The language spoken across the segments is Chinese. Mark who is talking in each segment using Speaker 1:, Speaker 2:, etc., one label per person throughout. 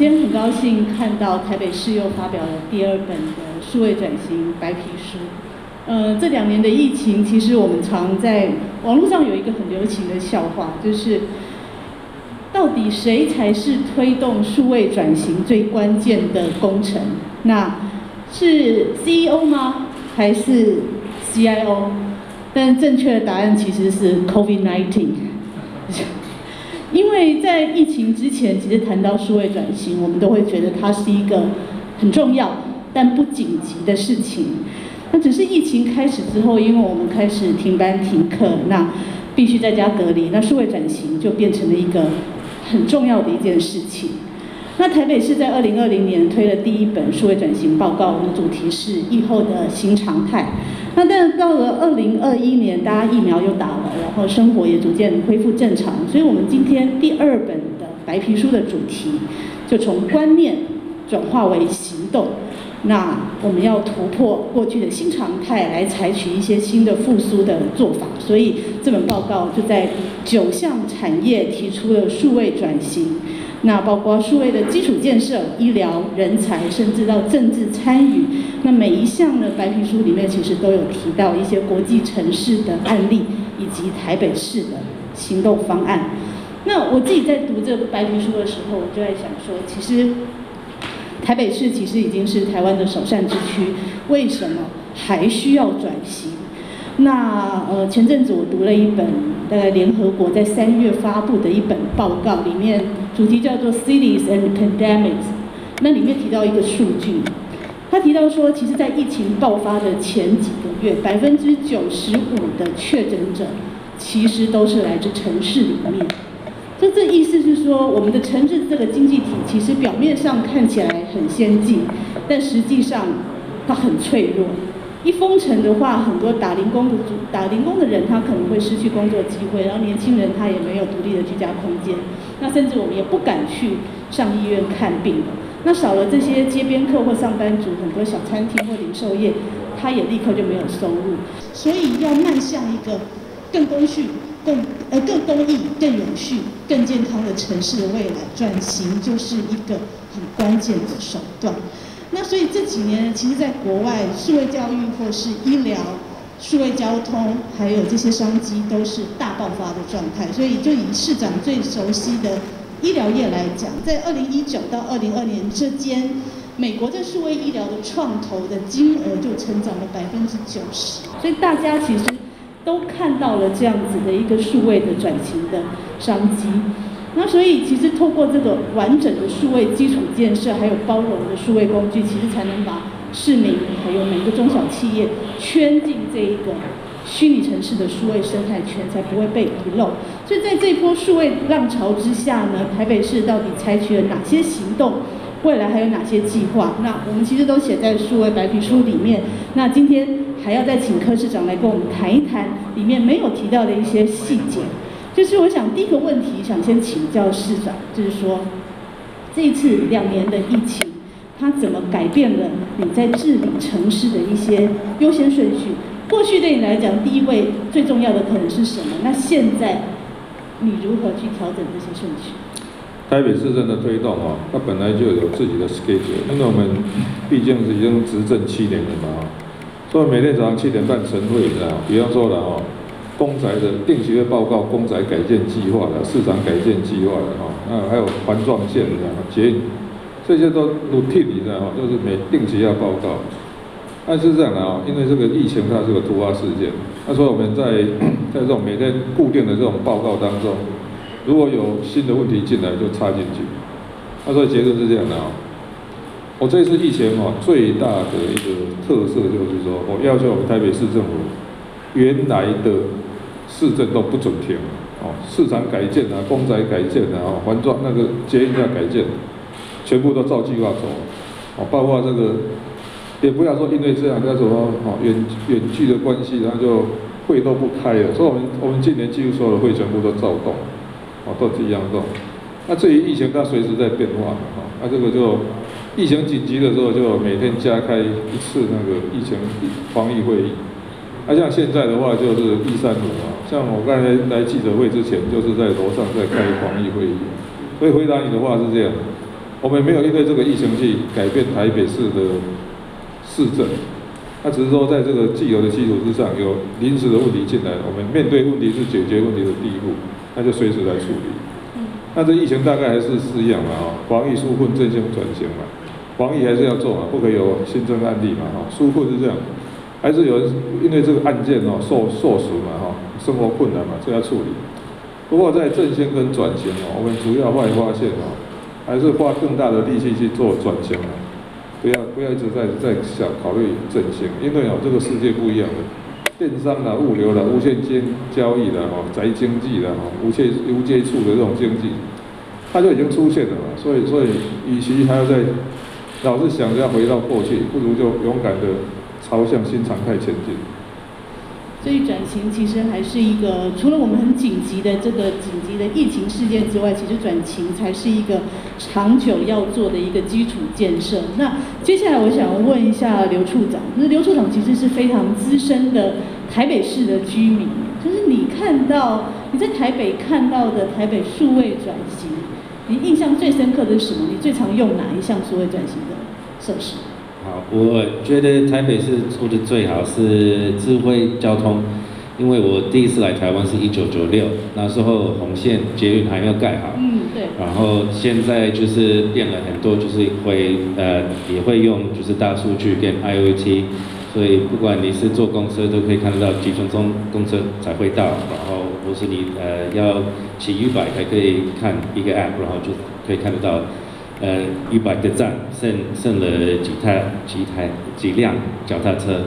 Speaker 1: 今天很高兴看到台北市又发表了第二本的数位转型白皮书。呃，这两年的疫情，其实我们常在网络上有一个很流行的笑话，就是到底谁才是推动数位转型最关键的工程？那是 CEO 吗？还是 CIO？但正确的答案其实是 COVID-19。因为在疫情之前，其实谈到数位转型，我们都会觉得它是一个很重要但不紧急的事情。那只是疫情开始之后，因为我们开始停班停课，那必须在家隔离，那数位转型就变成了一个很重要的一件事情。那台北市在二零二零年推了第一本数位转型报告，我们的主题是疫后的新常态。那但到了二零二一年，大家疫苗又打了，然后生活也逐渐恢复正常，所以我们今天第二本的白皮书的主题就从观念转化为行动。那我们要突破过去的新常态，来采取一些新的复苏的做法。所以这本报告就在九项产业提出了数位转型。那包括数位的基础建设、医疗、人才，甚至到政治参与。那每一项的白皮书里面，其实都有提到一些国际城市的案例，以及台北市的行动方案。那我自己在读这白皮书的时候，我就在想说，其实台北市其实已经是台湾的首善之区，为什么还需要转型？那呃，前阵子我读了一本，大概联合国在三月发布的一本报告，里面主题叫做 Cities and Pandemics。那里面提到一个数据，他提到说，其实，在疫情爆发的前几个月，百分之九十五的确诊者其实都是来自城市里面。就这意思是说，我们的城市这个经济体，其实表面上看起来很先进，但实际上它很脆弱。一封城的话，很多打零工的打零工的人，他可能会失去工作机会，然后年轻人他也没有独立的居家空间，那甚至我们也不敢去上医院看病了。那少了这些街边客或上班族，很多小餐厅或零售业，他也立刻就没有收入。所以要迈向一个更公序、更呃更公益、更有序、更健康的城市的未来，转型就是一个很关键的手段。那所以这几年，其实在国外，数位教育或是医疗、数位交通，还有这些商机，都是大爆发的状态。所以就以市长最熟悉的医疗业来讲，在二零一九到二零二年之间，美国在数位医疗的创投的金额就成长了百分之九十。所以大家其实都看到了这样子的一个数位的转型的商机。那所以其实透过这个完整的数位基础建设，还有包容的数位工具，其实才能把市民还有每个中小企业圈进这一个虚拟城市的数位生态圈，才不会被遗漏。所以在这波数位浪潮之下呢，台北市到底采取了哪些行动？未来还有哪些计划？那我们其实都写在数位白皮书里面。那今天还要再请柯市长来跟我们谈一谈里面没有提到的一些细节。就是我想第一个问题，想先请教市长，就是说这一次两年的疫情，它怎么改变了你在治理城市的一些优先顺序？过去对你来讲，第一位最重要的可能是什么？那现在你如何去调整这些顺序？
Speaker 2: 台北市政的推动哦，它本来就有自己的 schedule，因为我们毕竟是已经执政七年了嘛，所以每天早上七点半晨会，知道比方说了哦。公宅的定期的报告，公宅改建计划的市场改建计划的哈，那还有环状线的捷运，这些都 routine 的哈，都是每定期要报告。但是这样的啊，因为这个疫情它是个突发事件，那所以我们在 在这种每天固定的这种报告当中，如果有新的问题进来就插进去。那所以结论是这样的啊，我这次疫情啊最大的一个特色就是说我要求我们台北市政府原来的市政都不准停哦，市场改建啊，公宅改建啊，哦，环状那个捷运要改建，全部都照计划走，哦，包括这个，也不要说因为这样叫什么哦远远距的关系，然后就会都不开了，所以我们我们今年几乎所有的会全部都照动，哦，都是一样动。那至于疫情，它随时在变化嘛，哈，那这个就疫情紧急的时候，就每天加开一次那个疫情防疫会议。那像现在的话，就是一三五啊。像我刚才来记者会之前，就是在楼上在开防疫会议。所以回答你的话是这样：我们没有因为这个疫情去改变台北市的市政，那只是说在这个既有的基础之上，有临时的问题进来，我们面对问题是解决问题的第一步，那就随时来处理。那这疫情大概还是四样嘛，哈，防疫、纾困、振兴、转型嘛。防疫还是要做嘛，不可以有新增案例嘛，哈。纾困是这样，还是有人因为这个案件哦受受损嘛，哈，生活困难嘛，这要处理。不过在振兴跟转型哦，我们主要会发现哦，还是花更大的力气去做转型啊，不要不要一直在在想考虑振兴，因为哦这个世界不一样的，电商啦、物流啦、无线间交易啦、哦宅经济啦、哦无接无接触的这种经济，它就已经出现了嘛，所以所以与其还要在老是想着要回到过去，不如就勇敢的朝向新常态前进。
Speaker 1: 所以转型其实还是一个，除了我们很紧急的这个紧急的疫情事件之外，其实转型才是一个长久要做的一个基础建设。那接下来我想问一下刘处长，那刘处长其实是非常资深的台北市的居民，就是你看到你在台北看到的台北数位转型，你印象最深刻的是什么？你最常用哪一项数位转型的设施？
Speaker 3: 好，我觉得台北市做的最好是智慧交通，因为我第一次来台湾是一九九六，那时候红线捷运还没有盖好，
Speaker 1: 嗯，对。
Speaker 3: 然后现在就是变了很多，就是会呃也会用就是大数据跟 IoT，所以不管你是坐公车都可以看得到几分钟公车才会到，然后或是你呃要骑一百还可以看一个 app，然后就可以看得到。呃，一百个站剩剩了几台几台几辆脚踏车，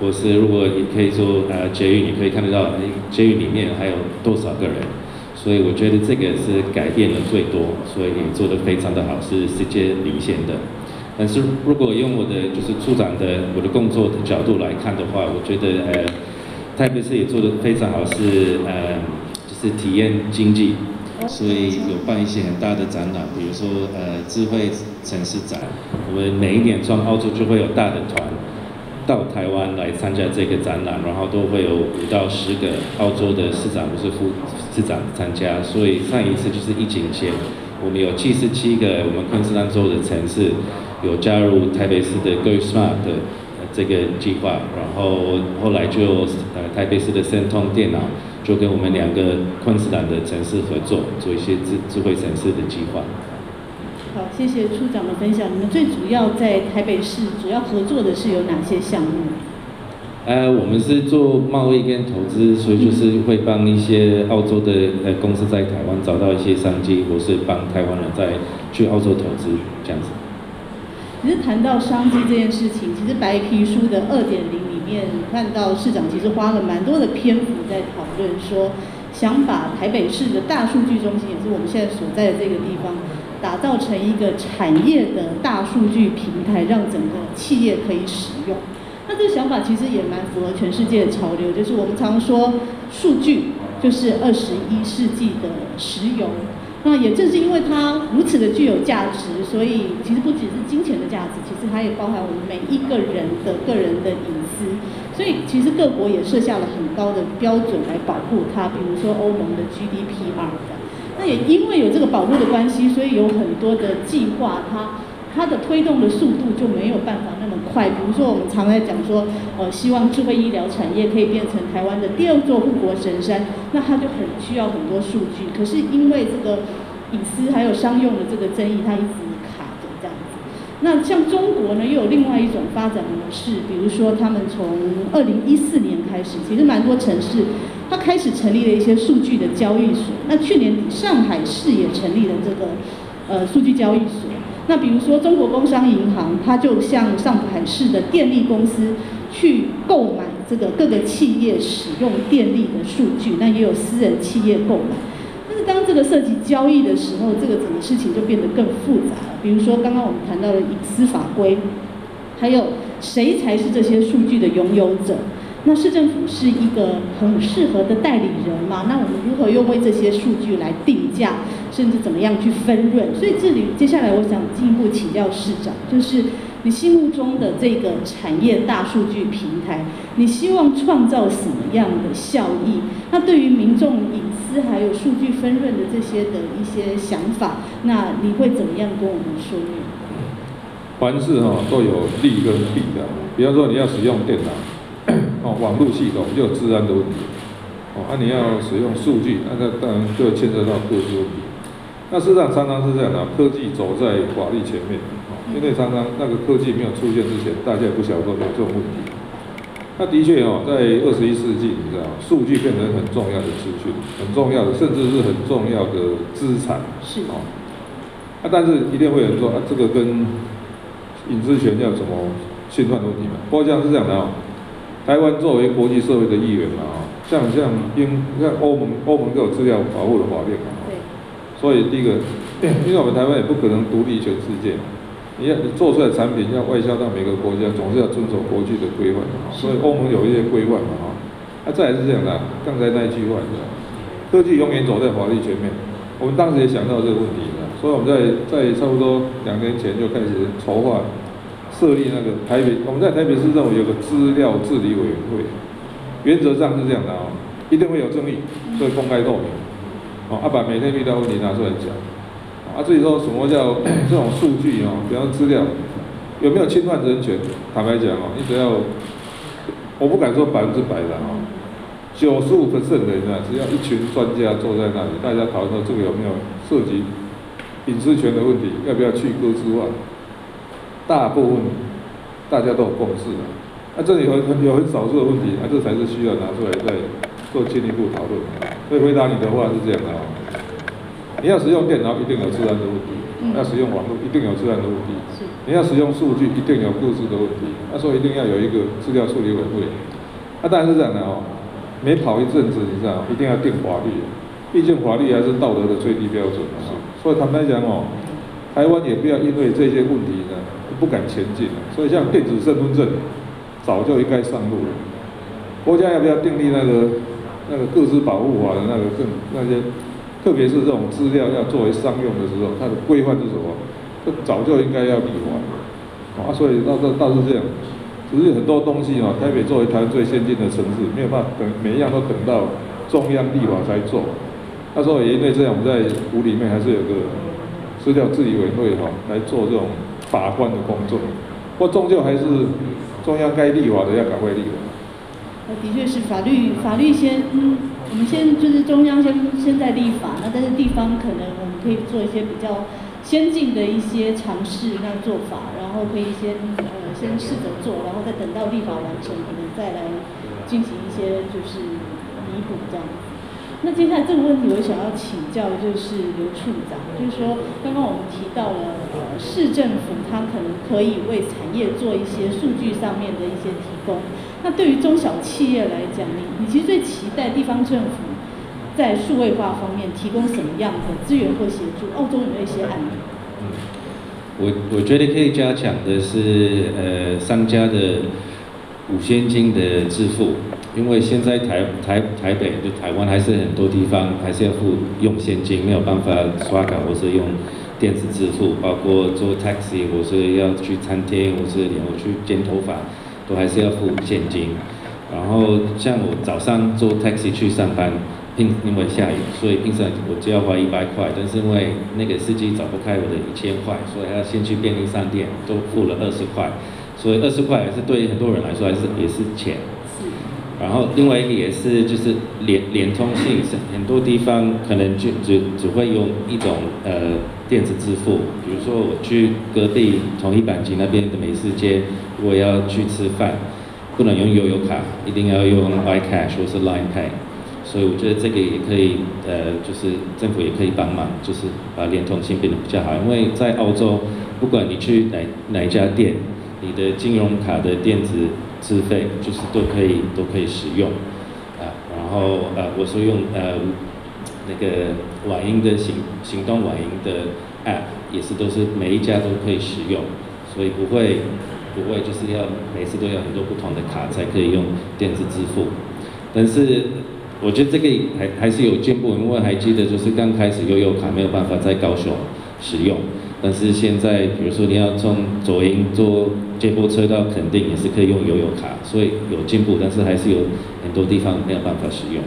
Speaker 3: 或是如果你可以说呃捷运，你可以看得到，捷运里面还有多少个人，所以我觉得这个是改变的最多，所以你做的非常的好，是世界领先的。但是如果用我的就是处长的我的工作的角度来看的话，我觉得呃，台北市也做的非常好，是呃就是体验经济。所以有办一些很大的展览，比如说呃智慧城市展，我们每一年从澳洲就会有大的团到台湾来参加这个展览，然后都会有五到十个澳洲的市长或是副市长参加。所以上一次就是疫情前，我们有七十七个我们昆士兰州的城市有加入台北市的 Go Smart 的这个计划，然后后来就呃台北市的申通电脑。就跟我们两个昆士兰的城市合作，做一些智智慧城市的计划。
Speaker 1: 好，谢谢处长的分享。你们最主要在台北市主要合作的是有哪些项目？
Speaker 3: 呃，我们是做贸易跟投资，所以就是会帮一些澳洲的呃公司在台湾找到一些商机，或是帮台湾人在去澳洲投资这样子。
Speaker 1: 其实谈到商机这件事情，其实白皮书的二点零里面看到市长其实花了蛮多的篇幅在讨论，说想把台北市的大数据中心，也是我们现在所在的这个地方，打造成一个产业的大数据平台，让整个企业可以使用。那这个想法其实也蛮符合全世界的潮流，就是我们常说数据就是二十一世纪的石油。那也正是因为它如此的具有价值，所以其实不只是金钱的价值，其实它也包含我们每一个人的个人的隐私。所以其实各国也设下了很高的标准来保护它，比如说欧盟的 GDPR 的。那也因为有这个保护的关系，所以有很多的计划它。它的推动的速度就没有办法那么快。比如说，我们常在讲说，呃，希望智慧医疗产业可以变成台湾的第二座护国神山，那它就很需要很多数据。可是因为这个隐私还有商用的这个争议，它一直卡着这样子。那像中国呢，又有另外一种发展模式，比如说他们从二零一四年开始，其实蛮多城市它开始成立了一些数据的交易所。那去年底上海市也成立了这个呃数据交易所。那比如说，中国工商银行，它就向上海市的电力公司去购买这个各个企业使用电力的数据，那也有私人企业购买。但是当这个涉及交易的时候，这个整个事情就变得更复杂了。比如说，刚刚我们谈到的隐私法规，还有谁才是这些数据的拥有者？那市政府是一个很适合的代理人嘛？那我们如何用为这些数据来定价，甚至怎么样去分润？所以这里接下来我想进一步请教市长，就是你心目中的这个产业大数据平台，你希望创造什么样的效益？那对于民众隐私还有数据分润的这些的一些想法，那你会怎么样跟我们说明？
Speaker 2: 凡事哈都有利跟弊的，比方说你要使用电脑哦，网络系统就有治安的问题哦，那你要使用数据，那个当然就牵涉到各自问题。那事实上常常是这样的，科技走在法律前面，因为常常那个科技没有出现之前，大家也不晓得有这种问题。那的确哦，在二十一世纪，你知道，数据变成很重要的资讯，很重要的，甚至是很重要的资产。
Speaker 1: 是
Speaker 2: 哦。啊，但是一定会有人说啊，这个跟隐私权要怎么侵犯的问题嘛？不过这样是这样的哦，台湾作为国际社会的一员嘛，哦，像像英，像欧盟，欧盟都有资料保护的法律嘛。所以第一个，因为我们台湾也不可能独立全世界，你要你做出来产品要外销到每个国家，总是要遵守国际的规范嘛。所以欧盟有一些规范嘛，哈。那再来是这样的，刚才那一句话是吧？科技永远走在法律前面。我们当时也想到这个问题了，所以我们在在差不多两年前就开始筹划设立那个台北，我们在台北市政府有个资料治理委员会，原则上是这样的啊，一定会有争议，所以公开透明。啊，把每天遇到问题拿出来讲，啊，至于说什么叫 这种数据哦，比方资料有没有侵犯人权？坦白讲哦，你只要，我不敢说百分之百的哦，九十五分之内的人啊，只要一群专家坐在那里，大家讨论说这个有没有涉及隐私权的问题，要不要去割之外，大部分大家都有共识的。那这里有很有很少数的问题，啊这才是需要拿出来再做进一步讨论。所以回答你的话是这样的哦，你要使用电脑一定有治安的问题，要使用网络一定有治安的问题，你要使用数据一定有故事的问题，那所以一定要有一个资料处理委员会。那当然是这样的哦，每跑一阵子，你知道，一定要定法律，毕竟法律还是道德的最低标准嘛。所以坦白讲哦，台湾也不要因为这些问题呢不敢前进。所以像电子身份证，早就应该上路了。国家要不要订立那个？那个个资保护法的那个更那些，特别是这种资料要作为商用的时候，它的规范是什么？这早就应该要立法啊，所以倒倒倒是这样，只是很多东西啊，台北作为台湾最先进的城市，没有办法等每一样都等到中央立法才做。那时候也因为这样，我们在府里面还是有个资料治理委员会哈，来做这种把关的工作。不过终究还是中央该立法的要赶快立法。
Speaker 1: 的确是法律，法律先，嗯，我们先就是中央先先在立法，那但是地方可能我们可以做一些比较先进的一些尝试，那做法，然后可以先呃先试着做，然后再等到立法完成，可能再来进行一些就是弥补这样。那接下来这个问题，我想要请教就是刘处长，就是说刚刚我们提到了呃市政府，它可能可以为产业做一些数据上面的一些提供。那对于中小企业来讲，你你其实最期待地方政府在数位化方面提供什么样的资源或协助？澳洲有没有一些案例？
Speaker 3: 嗯，我我觉得可以加强的是呃商家的五现金的支付。因为现在台台台北就台湾还是很多地方还是要付用现金，没有办法刷卡或是用电子支付，包括坐 taxi 或是要去餐厅或是连我去剪头发，都还是要付现金。然后像我早上坐 taxi 去上班，平因为下雨，所以平常我就要花一百块，但是因为那个司机找不开我的一千块，所以要先去便利商店都付了二十块，所以二十块还是对很多人来说还是也是钱。然后另外一个也是就是连连通性是，很多地方可能就只只会用一种呃电子支付，比如说我去隔壁同一板级那边的美食街，我要去吃饭，不能用悠游卡，一定要用 i cash 或是 line pay，所以我觉得这个也可以呃就是政府也可以帮忙，就是把联通性变得比较好，因为在澳洲，不管你去哪哪一家店，你的金融卡的电子资费就是都可以都可以使用，啊，然后呃，我是用呃那个网银的行行动网银的 app，也是都是每一家都可以使用，所以不会不会就是要每次都要很多不同的卡才可以用电子支付，但是我觉得这个还还是有进步，因为还记得就是刚开始悠游卡没有办法在高雄使用，但是现在，比如说你要从左营坐接驳车到垦丁，也是可以用游泳卡，所以有进步，但是还是有很多地方没有办法使用。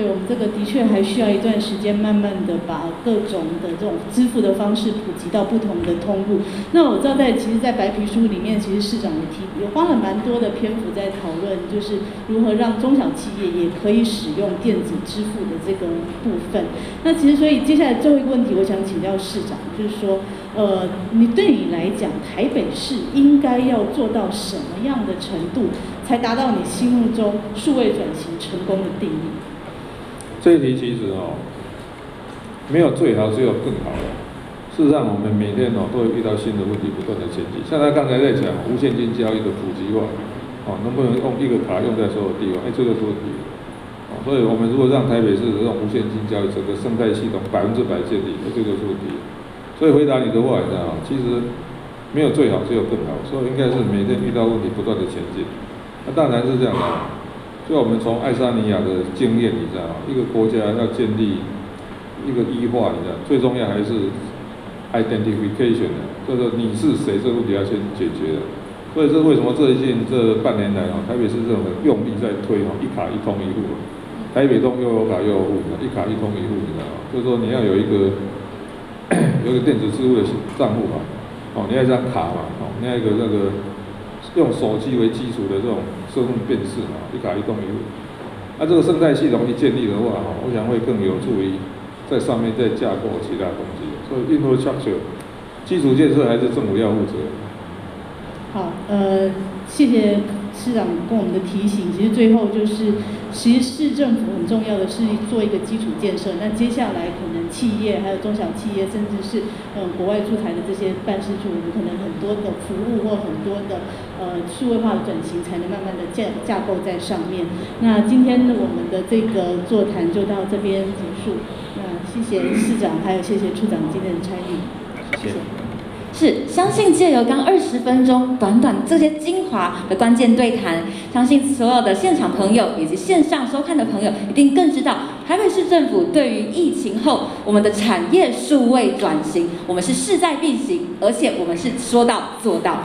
Speaker 1: 对我们这个的确还需要一段时间，慢慢的把各种的这种支付的方式普及到不同的通路。那我知道在其实，在白皮书里面，其实市长也提，也花了蛮多的篇幅在讨论，就是如何让中小企业也可以使用电子支付的这个部分。那其实，所以接下来最后一个问题，我想请教市长，就是说，呃，你对你来讲，台北市应该要做到什么样的程度，才达到你心目中数位转型成功的定义？
Speaker 2: 这题其实哦，没有最好，只有更好的。事实上，我们每天哦都会遇到新的问题，不断的前进。像他刚才在讲无现金交易的普及化，哦，能不能用一个卡用在所有地方？哎，这个是问题。哦，所以我们如果让台北市这种无现金交易整个生态系统百分之百建立，哎，这个是问题。所以回答你的话，你知道其实没有最好，只有更好。所以应该是每天遇到问题，不断的前进。那当然是这样的。就我们从爱沙尼亚的经验，你知道吗一个国家要建立一个医化，你知道，最重要还是 identification，就是说你是谁这个问题要先解决的。所以这为什么最近这半年来啊，台北市政府用力在推哈一卡一通一户，台北通又有卡又有户，一卡一通一户，你知道吗？就是说你要有一个 有一个电子支付的账户嘛，哦，你要一张卡嘛，哦，你要一个那个。用手机为基础的这种身份辨识啊，一卡一动一物，那这个生态系统一建立的话，哈，我想会更有助于在上面再架构其他东西。所以硬核需求基础建设还是政府要负责。
Speaker 1: 好，呃，谢谢。市长跟我们的提醒，其实最后就是，其实市政府很重要的是做一个基础建设。那接下来可能企业还有中小企业，甚至是嗯国外驻台的这些办事处，我们可能很多的服务或很多的呃数位化的转型，才能慢慢的架架构在上面。那今天我们的这个座谈就到这边结束。那谢谢市长，还有谢谢处长今天的参与。
Speaker 3: 谢谢。
Speaker 4: 是，相信借由刚二十分钟短短这些精华的关键对谈，相信所有的现场朋友以及线上收看的朋友，一定更知道台北市政府对于疫情后我们的产业数位转型，我们是势在必行，而且我们是说到做到。